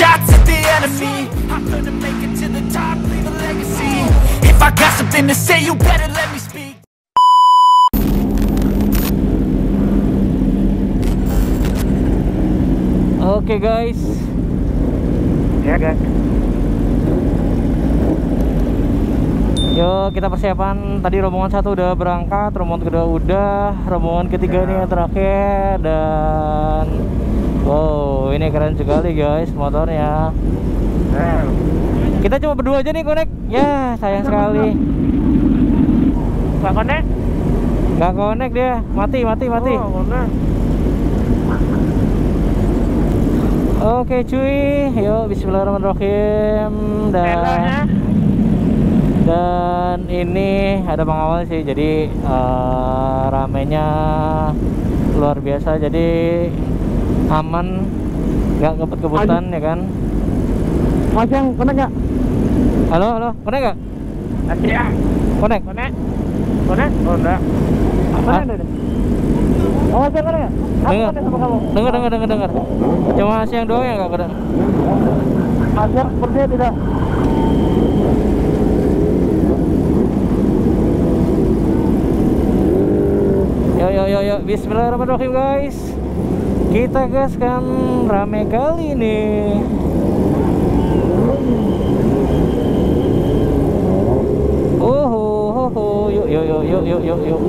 shots at the enemy. I'm gonna make it to the top, leave a legacy. If I got something to say, you better let me speak. Oke guys. Ya guys. Yuk kita persiapan. Tadi rombongan satu udah berangkat Rombongan kedua udah Rombongan ketiga ini yang terakhir Dan Wow ini keren sekali guys motornya. Nah, Kita cuma berdua aja nih connect Ya sayang sekali. Pak Konek? Nggak connect dia. Mati mati mati. Oh, Konek. Oke cuy. Yuk bismillahirrahmanirrahim. Dan Elonya? Dan ini ada pengawal sih, jadi eh, ramenya luar biasa, jadi aman, nggak kebut-kebutan ya kan? Mas yang Konek nggak? Halo, halo, konek nggak? Ya. Konek? Konek? Konek? Oh enggak. Apa ada? Oh, Mas yang Konek nggak? Aku Dengar, Konek sama kamu. dengar, dengar, dengar, dengar. Cuma siang doang ya nggak keren? Mas yang sepertinya tidak. Yo, yo, yo, yo, Bismillahirrahmanirrahim guys. Kita gaskan rame kali ini. Oh, ho, ho. yuk, yuk, yuk, yuk, yuk, yuk, yuk.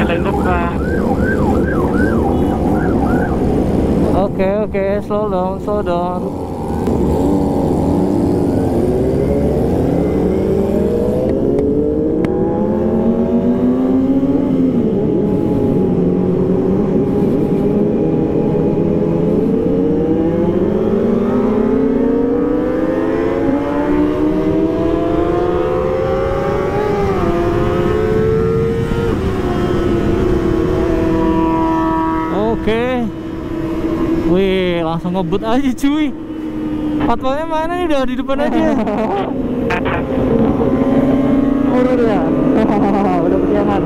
Kalian lupa. Oke, oke, slow down, slow down. Oke. Wih, langsung ngebut aja cuy. Patwalnya mana nih udah di depan aja. Urut ya. Udah kesiangan.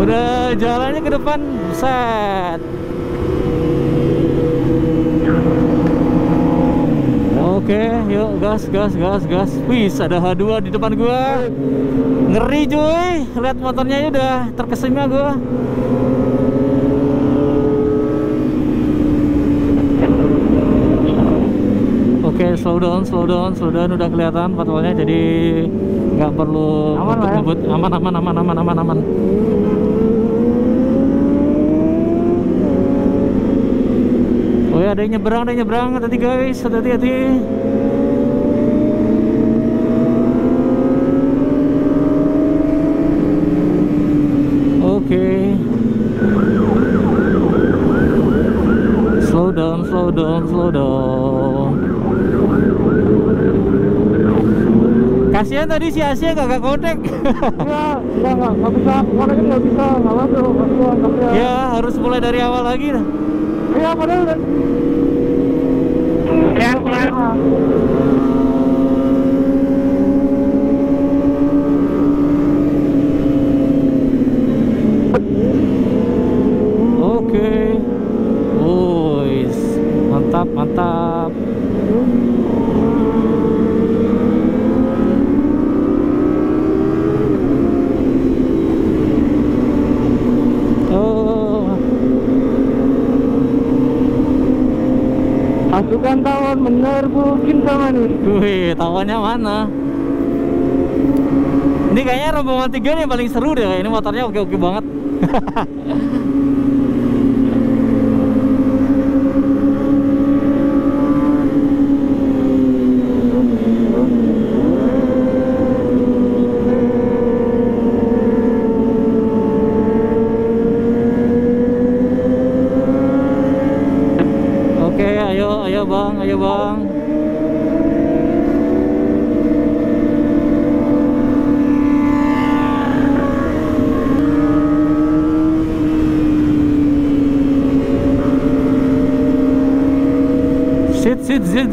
Udah jalannya ke depan, set. Oke, yuk gas, gas, gas, gas. Wih, ada H2 di depan gua. Ngeri cuy, lihat motornya udah terkesima gua. Oke, slow down, slow down, udah kelihatan patwalnya jadi nggak perlu Aman lah ya? ngebut, aman, aman, aman, aman, aman, aman. Oh ya, ada yang nyebrang, ada yang nyebrang, hati-hati guys, hati-hati, hati. Oke. Slow down, slow down, slow down. Kasihan tadi si Asia gak kontak. Ya, ya nggak nggak bisa. Koneknya nggak bisa. Nggak masuk. Kasihan, kasihan. ya harus mulai dari awal lagi dah. Iya, padahal udah. Ya, ya. Oke. Wuis. Mantap, mantap. Oh. Pasukan tawon menyerbu sama nih. Wih, tawannya mana? Ini kayaknya rombongan tiga nih paling seru deh. Ini motornya oke-oke banget.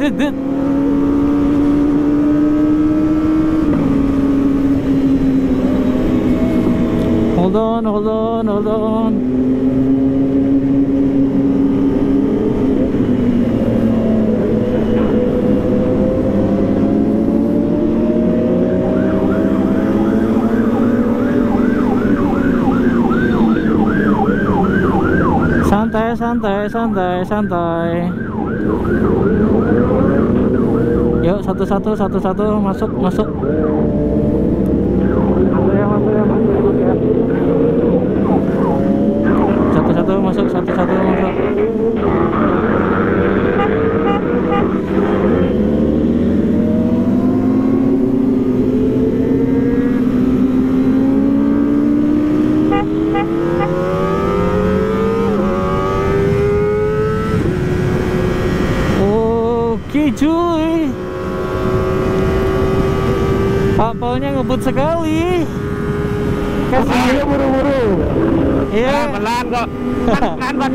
did this. Hold on, hold on, hold on. santai santai santai santai Yuk satu-satu, satu-satu masuk, masuk. Satu-satu masuk, satu-satu masuk. Oke cuy Pak Paulnya ngebut sekali Kasih Ayo buru-buru. Iya Pelan kok. Pelan, pelan.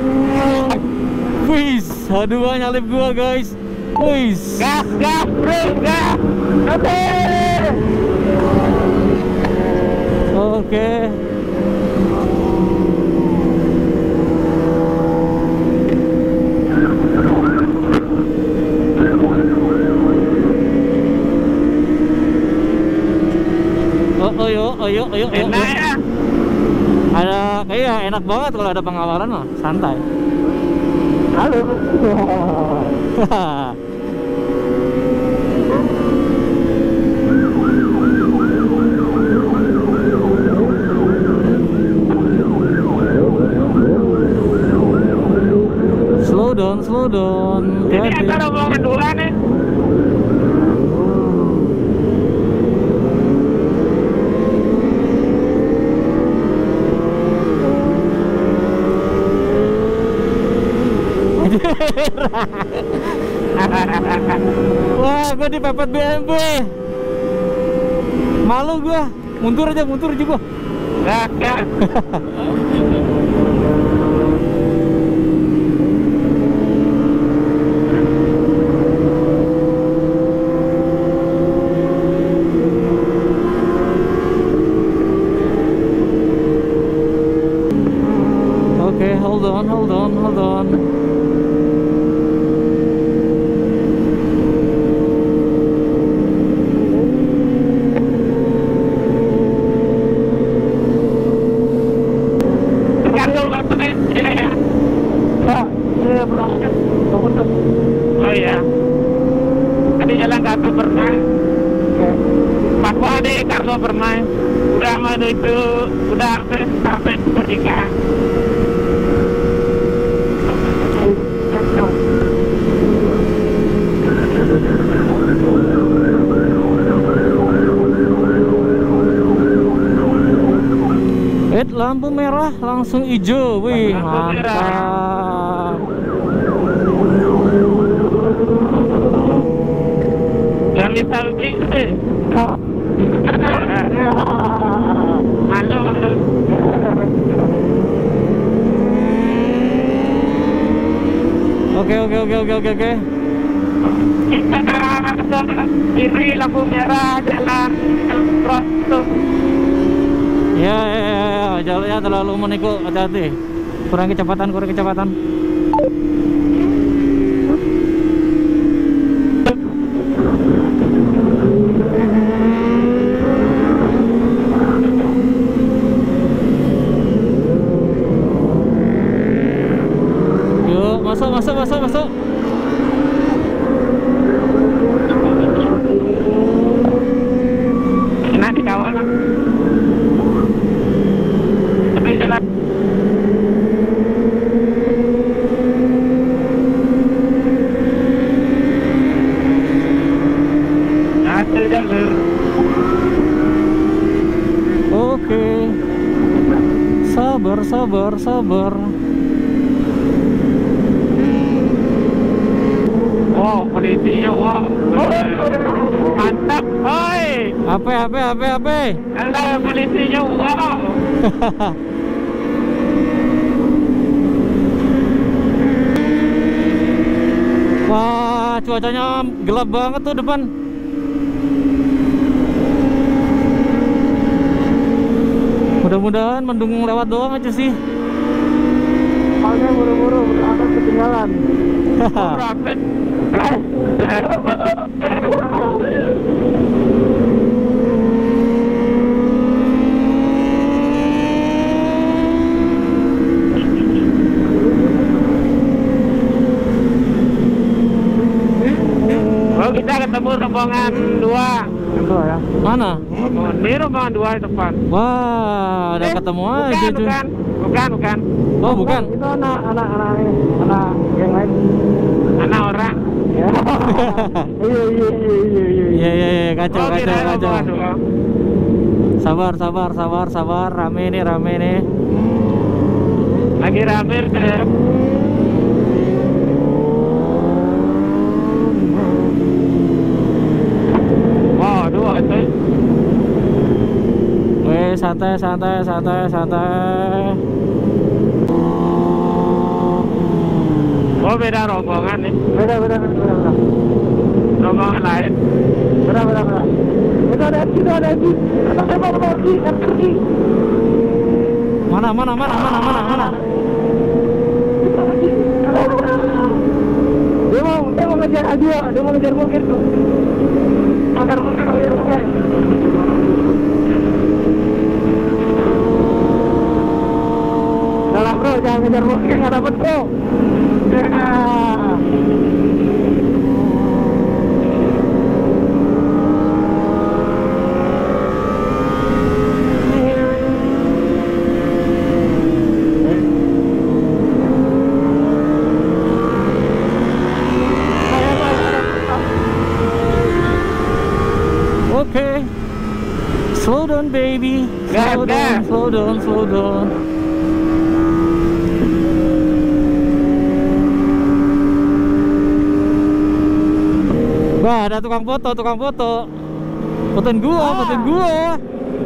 Wis, aduh gua nyalip gua guys. Wis. Gas, gas, bro, gas. Oke. Oke. Oh, oh, yo, oh, yo, oh, yo, oh, yo. Enak ya. Ada, iya enak banget kalau ada pengawalan mah, santai. Halo. slow down, slow down. Ini Hati-hati. antara omongan dua nih. Wah, gua dipepet BMW. Malu gua. Mundur aja, mundur aja gua. Gas, gas. Okay, hold on, hold on, hold on. Tergantung waktu nih. Pak, saya berangkat. Tunggu tuh. Oh iya. Tadi jalan kaki pernah. Pak Wade Karso pernah. Udah mana itu udah sampai pernikahan. Eh, lampu merah langsung hijau. Wih, mantap. Eh. Oke, oke, oke, oke, oke, oke. Kiri lampu merah jalan tuh. Ya, ya, terlalu menikuk, hati-hati. Kurang kecepatan, kurang kecepatan. Yuk, masuk, masuk, masuk, masuk. Enak dikawal. Tapi jalan Hasil jalur Oke. Sabar, sabar. Wow, polisinya wow Mantap, oi Apa, apa, apa, apa? Halo, polisinya wow Wah, cuacanya gelap banget tuh depan. Mudah-mudahan mendung lewat doang aja sih Soalnya buru-buru akan ketinggalan. Oh kita ketemu rombongan dua. Mana Oh, ini rombongan dua di depan. wah udah Eh, ketemu bukan, aja cuy bukan, bukan, bukan. oh bukan Itu anak anak anak anak yang lain. Anak orang. Ya. Iya iya iya iya iya. iya iya iya kacau oh, kacau kacau dua. sabar sabar sabar sabar rame nih rame nih Lagi rame deh. Wow, dua itu. Weh santai santai santai santai Oh beda rombongan nih. Beda beda beda beda. beda. Rombongan lain. Beda beda beda. Itu ada Edi, itu ada Edi. Ada ada Edi, ada Edi. mana mana mana mana mana mana Dia mau dia mau ngejar Adia, dia mau ngejar Bukit tuh. Bukit, ngejar Bukit. Dalam bro, jangan ngejar Bukit, nggak dapet bro. Oke slow down baby. Slow down slow down slow down Wah, ada tukang foto, tukang foto. Fotoin gua, fotoin gua.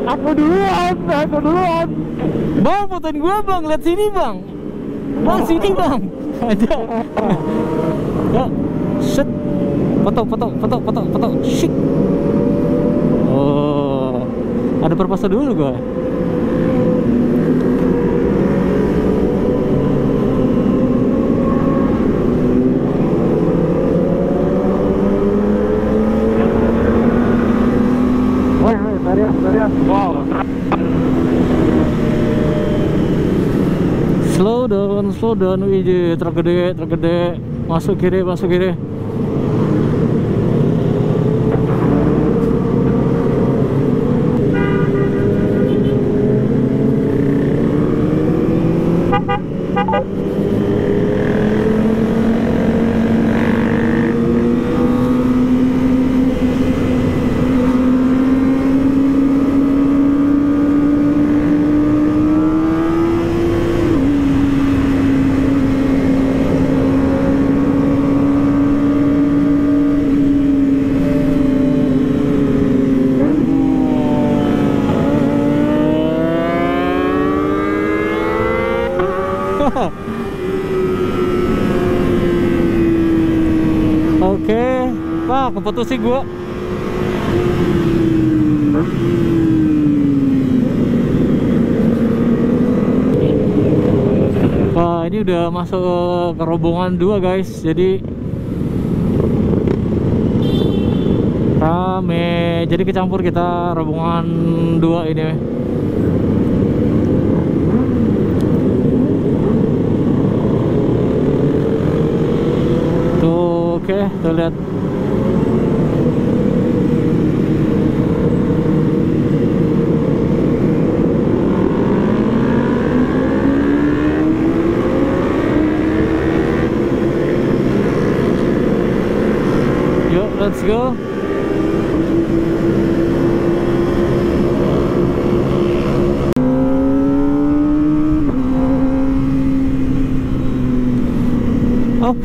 Aku duluan, aku duluan. Bang, fotoin gua, Bang. Lihat sini, Bang. Bang, sini, Bang. Ada. Ya, set. Foto, foto, foto, foto, foto. Shik. Oh. Ada perpose dulu gua. Woi, woi, tadi, tadi. Wow. Slow down, slow down. Wih, truk gede, truk gede. Masuk kiri, masuk kiri. Oke, keputus sih gua. Wah ini udah masuk ke rombongan dua guys, jadi rame. Jadi kecampur kita rombongan dua ini. Tuh, oke, tuh lihat.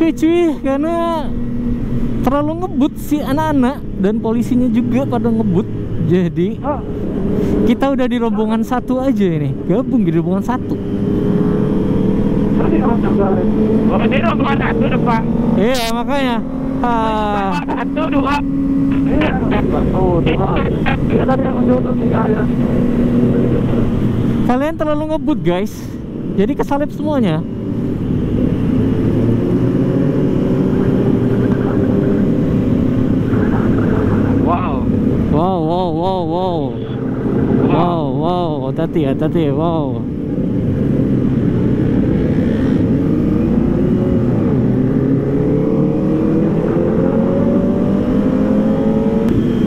Oke cuy, karena terlalu ngebut si anak-anak dan polisinya juga pada ngebut. Jadi Oh, kita udah di rombongan satu aja ini, gabung di rombongan satu. Oh ini rombongan satu depan. Iya makanya. Satu dua. Kalian terlalu ngebut guys jadi kesalip semuanya Wow. wow wow wow wow wow wow hati-hati hati-hati wow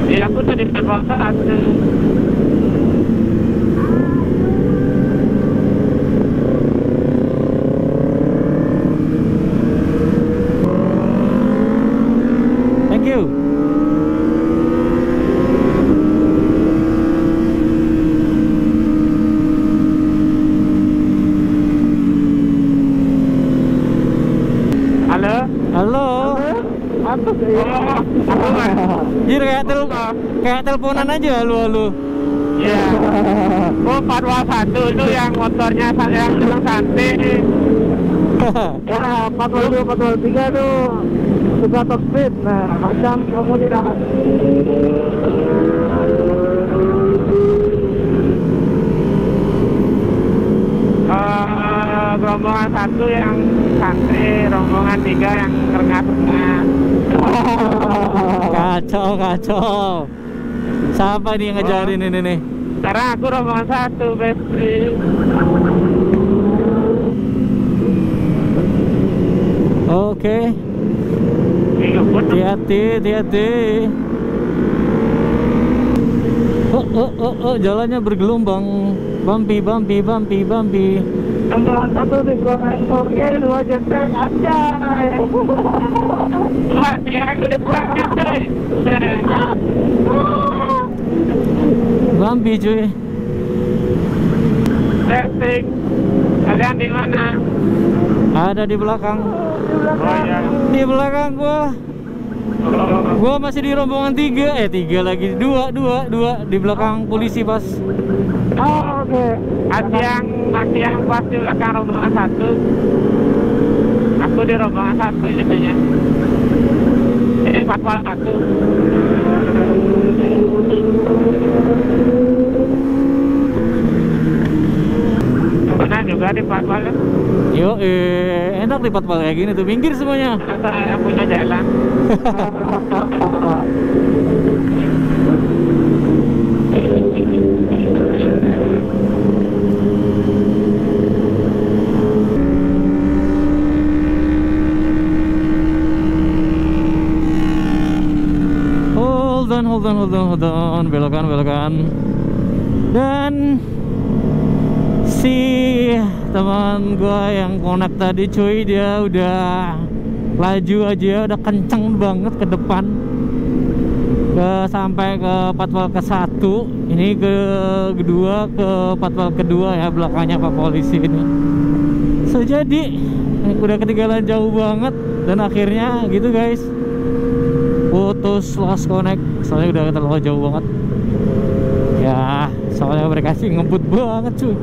Ya aku tadi terpaksa ada. thank you Halo. halo Atas Oh, aku kan. jadi kayak tel kayak teleponan aja lu lu Iya. Oh, Fatwa satu itu yang motornya yang sedang santai. Ya, 42, 43 tuh suka top speed. Nah, macam kamu tidak Eh, rombongan satu yang santai, rombongan tiga yang rengat-rengat. kacau kacau siapa nih yang ngejarin ini nih Sekarang aku rombongan satu, Besti. oke pun hati-hati hati-hati oh oh oh oh jalannya bergelombang bumpy bumpy bumpy bumpy rombongan satu di Oke, dua jempet aja. mati aku depan coy. Bumpy cuy Testing. Kalian di mana? ada di belakang Oh iya. di belakang gua gua masih di rombongan tiga eh tiga lagi dua dua dua di belakang polisi pas Oh, oke. Ada yang ada yang pas di belakang rombongan satu. Aku di rombongan satu jadinya. Ini fatwa satu. Juga di fatwa kan? yo eh enak lipat bal kayak gini tuh minggir semuanya Saya punya jalan. hold on hold on hold on hold on belokan belokan dan si teman gua yang konek tadi cuy. Dia udah laju aja udah kenceng banget ke depan. Ke sampai ke patwal ke satu. Ini ke kedua ke patwal kedua ya belakangnya pak polisi ini. So jadi udah ketinggalan jauh banget. Dan akhirnya gitu guys. Putus lost connect. Soalnya udah terlalu jauh banget. Ya soalnya mereka sih ngebut banget cuy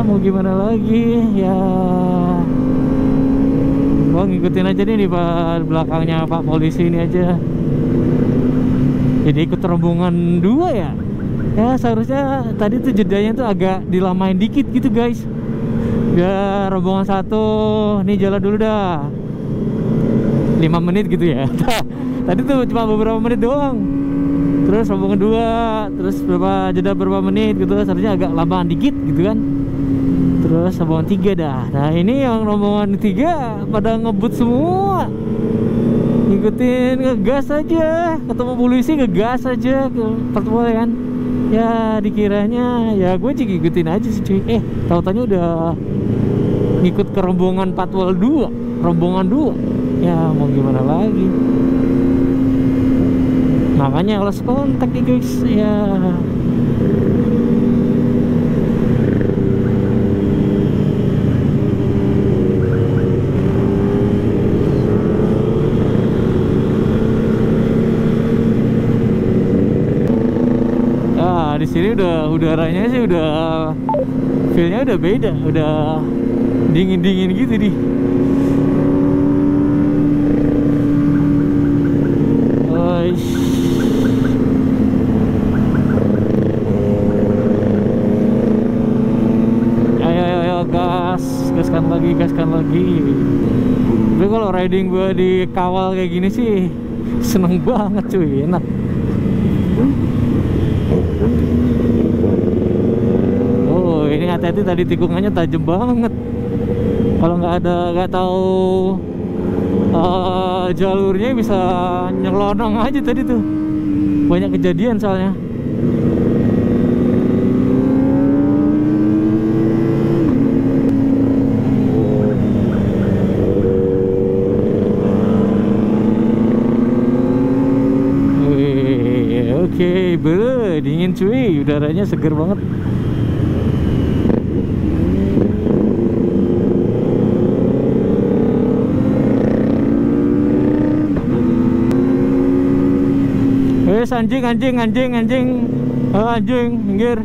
ya mau gimana lagi? Ya gua ngikutin aja nih di belakangnya pak polisi ini aja. Jadi ikut rombongan dua ya? Ya seharusnya tadi tuh jedanya tuh agak dilamain dikit gitu guys. Biar rombongan satu nih jalan dulu dah. 5 menit gitu ya? Tadi tuh cuma beberapa menit doang terus rombongan dua terus berapa jeda berapa menit gitu seharusnya agak lamaan dikit gitu kan. Terus rombongan tiga dah. Nah ini yang rombongan tiga pada ngebut semua. Ngikutin ngegas aja. Ketemu polisi ngegas aja ke pertemuan kan. Ya dikiranya ya gue juga ngikutin aja sih cuy. Eh tau taunya udah ngikut ke rombongan patwal 2 rombongan 2 ya mau gimana lagi makanya lost kontak nih guys ya Ah, di sini udah udaranya sih udah feelnya udah beda, udah dingin-dingin gitu nih. Oish. gaskan lagi tapi kalau riding gue di kawal kayak gini sih seneng banget cuy enak. Oh ini hati-hati tadi tikungannya tajam banget. Kalau nggak ada nggak tahu eh, jalurnya bisa nyelonong aja tadi tuh. Banyak kejadian soalnya Wih, Oke, bro, dingin cuy, udaranya seger banget. Wes anjing, anjing, anjing, anjing, Ah, anjing, minggir.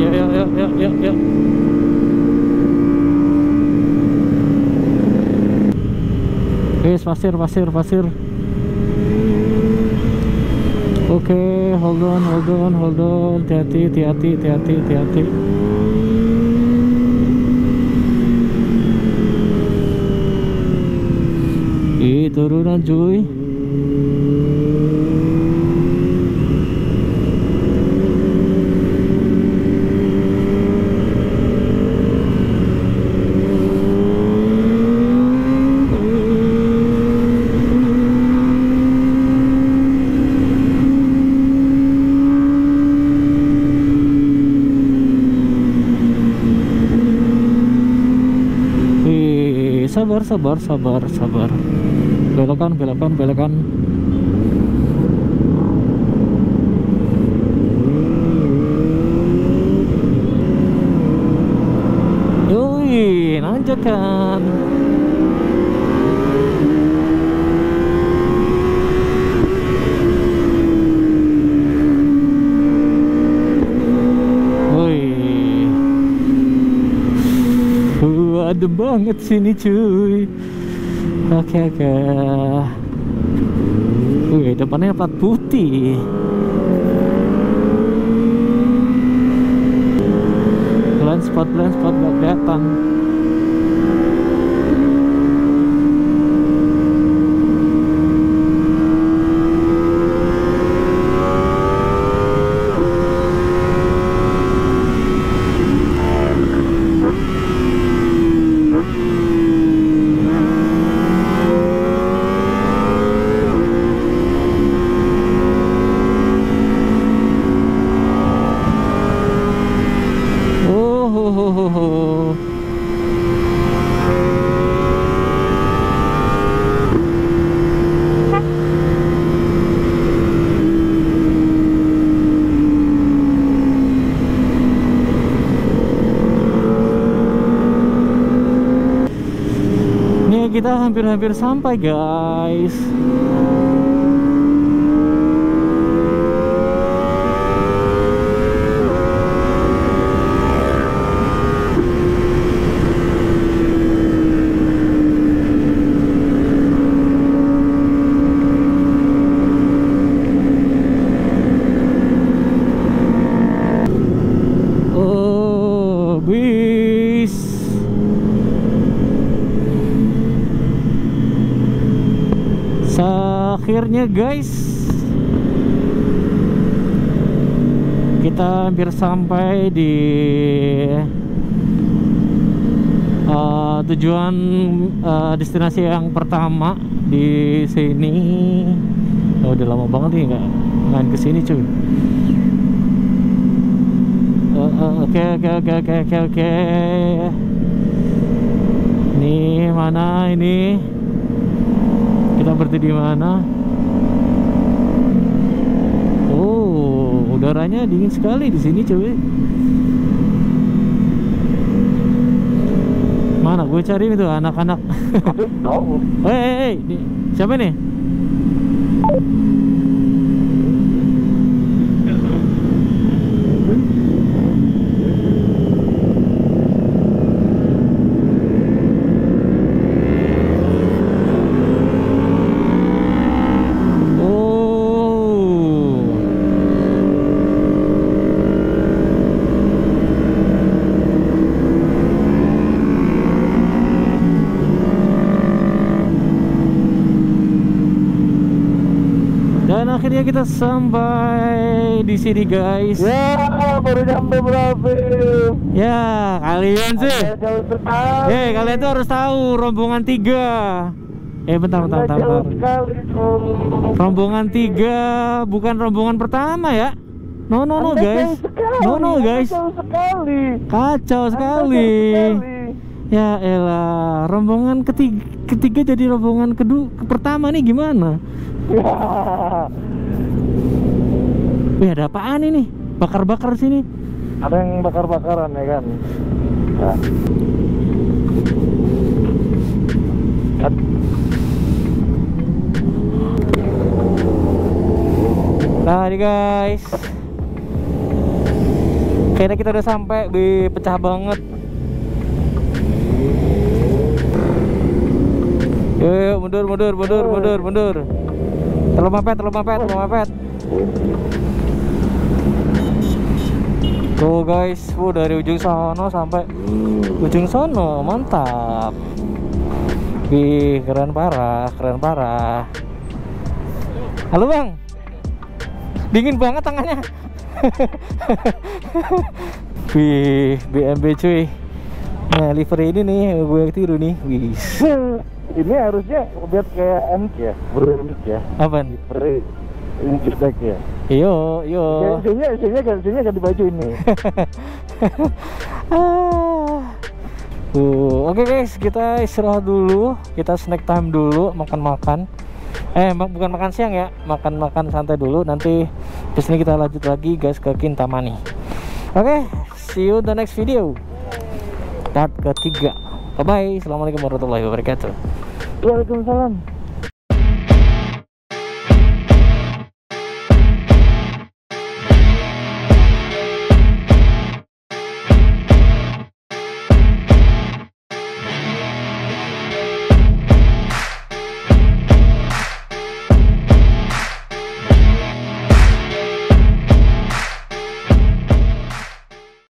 Yuk, yuk, yuk, yuk, yuk, yuk. Wes pasir, pasir, pasir. Oke, hold on, hold on, hold on. Hati-hati, hati-hati, hati-hati, hati-hati. Ih, turunan cuy. Wih, sabar, sabar, sabar. Belokan, belokan, belokan. Yoi, nanjakan. Wih. Uh, adem banget sini cuy. Oke oke. Wih depannya plat putih. Blind spot blind spot gak kelihatan Oh, ho, ho, ho, ho. Nih kita hampir-hampir sampai guys Oh, bis. Akhirnya guys. Kita hampir sampai di eh, Tujuan eh, destinasi yang pertama di sini. Oh, Udah lama banget nih nggak main ke sini cuy. Eh, eh, Oke oke oke oke oke oke. Ini mana ini? Kita berhenti di mana Oh udaranya dingin sekali di sini cuy. Mana? Gue cari itu anak-anak. Hei hei hei Di- Siapa nih? Akhirnya kita sampai di sini guys. Ya, baru nyampe berapa? Ya, kalian sih. Eh, kalian tuh harus tahu rombongan tiga. Eh, bentar, bentar, bentar. Bentar. sekali. Oh. Rombongan tiga, bukan rombongan pertama ya. No, no, no Anda guys. sekali, No, no guys. Sekali. Kacau sekali. Ya elah, rombongan ketiga, ketiga jadi rombongan kedua, pertama nih gimana? Ya. Wih ada apaan ini? Bakar-bakar sini. Ada yang bakar-bakaran ya kan? Ya. Nah ini guys Kayaknya kita udah sampai Wih pecah banget Yuk, yuk mundur mundur mundur mundur mundur Terlalu mepet terlalu mepet terlalu mepet Tuh guys. Wuh dari ujung sono sampai Ujung sono. Mantap. Wih keren parah keren parah. Halo bang. Dingin banget tangannya. Wih BMB cuy. Nah livery ini nih gue tiru nih. Wih. Ini harusnya biar kayak MK ya, berunik ya. apaan? Beri ini deck ya. iyo iyo Isinya, isinya, isinya ganti baju ini. Ah. Tuh, oke guys, kita istirahat dulu, kita snack time dulu, makan-makan. Eh, mak- bukan makan siang ya, makan-makan santai dulu. Nanti di sini kita lanjut lagi guys ke Kintamani. Oke, see you the next video. Part ketiga. Bye bye. Assalamualaikum warahmatullahi wabarakatuh. Waalaikumsalam.